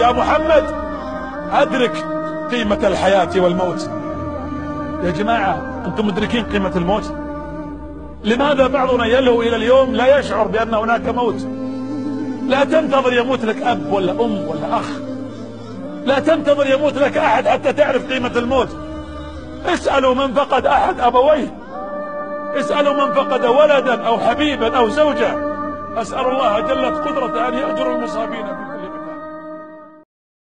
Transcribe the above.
يا محمد أدرك قيمة الحياة والموت. يا جماعة أنتم مدركين قيمة الموت؟ لماذا بعضنا يلهو إلى اليوم لا يشعر بأن هناك موت؟ لا تنتظر يموت لك أب ولا أم ولا أخ. لا تنتظر يموت لك أحد حتى تعرف قيمة الموت. اسألوا من فقد أحد أبويه. اسألوا من فقد ولدا أو حبيبا أو زوجة. أسأل الله جلت قدرته أن يأجر المصابين بالله